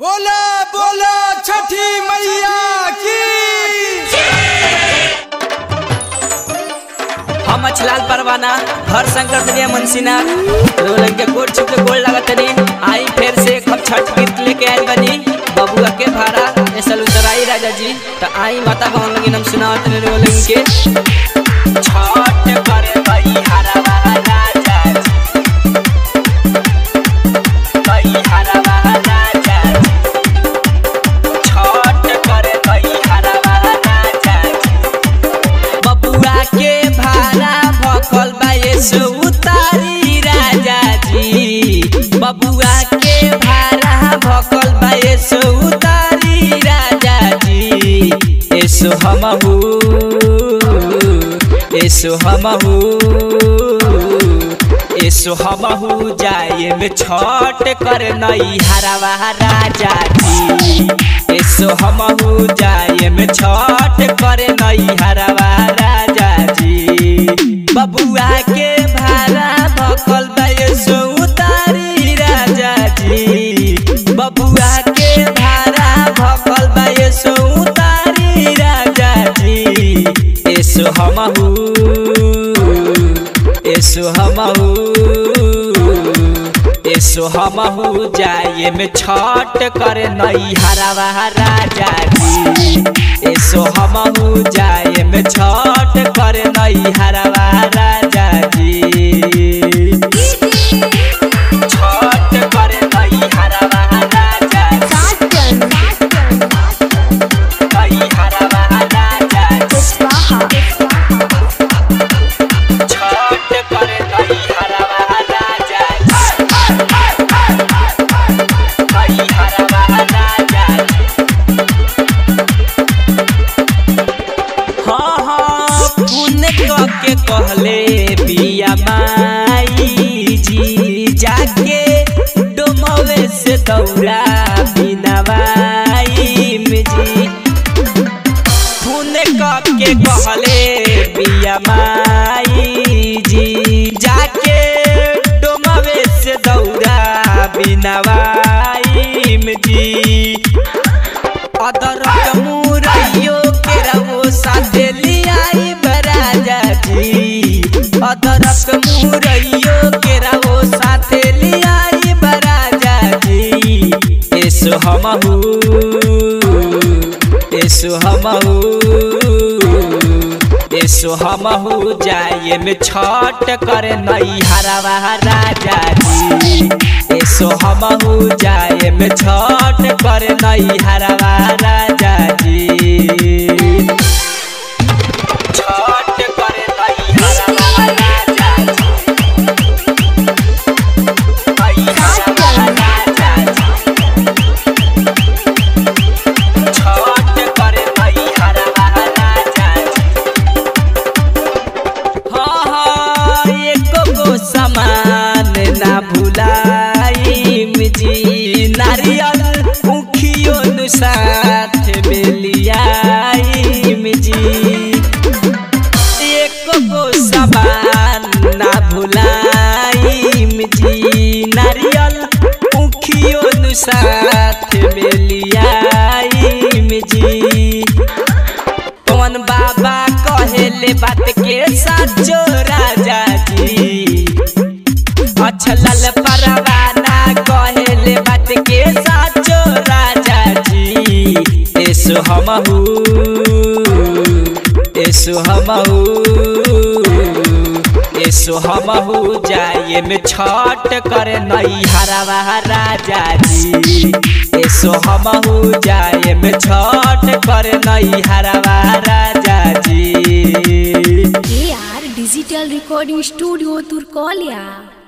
बोला बोला, छठी मैया की। हम अछलाल परवाना, हर शंकर दुनिया मुंशीना रोलन के कोट छुप के गोल लागत तनी आई फिर से हम छठ गीत लेके आइल बनी। बबुआ के भाड़ा ऐसा उतराई राजा जी। तो आई माता भवन लगी हम सुनावत तनी रोलन के। बबुआ के भाड़ा भखल बायस उतारी राजा जी। एसो हमहू एसो हमहू एसो हमहू जाए में छठ कर नई हरवा राजा जी। एसो हमहू जाए में कर नई हरवा एसो हमहू एसो हमहू जाए में छठ कर नई हरा राजा जी एसो हमहू जाए में छठ कर नई हरवा क कहले, बिया माई जी, जाके डोमवे से दौड़ा बिना में जी। के कहले, बिया माई जाए में छठ कर नई हरवा राजा जी। जाए में छठ कर नई हरवा समान ना भुलाई जी नारियल उखियो नु साथ बेलियाई जी बाबा कहेले बात के साचो राजा जी। अछलल परवाना कहेले बात के साचो राजा जी। एसो हमहू एसो हमहू एसो हो जाए में छठ कर नई हरावा राजा जी। हम हो जाए में छठ कर नई हरावा राजा जी यार डिजिटल रिकॉर्डिंग स्टूडियो तुर कॉल Turcolia